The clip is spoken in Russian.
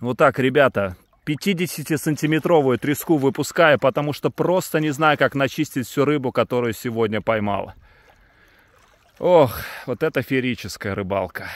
Вот так, ребята, 50-сантиметровую треску выпускаю, потому что просто не знаю, как начистить всю рыбу, которую сегодня поймал. Ох, вот это феерическая рыбалка.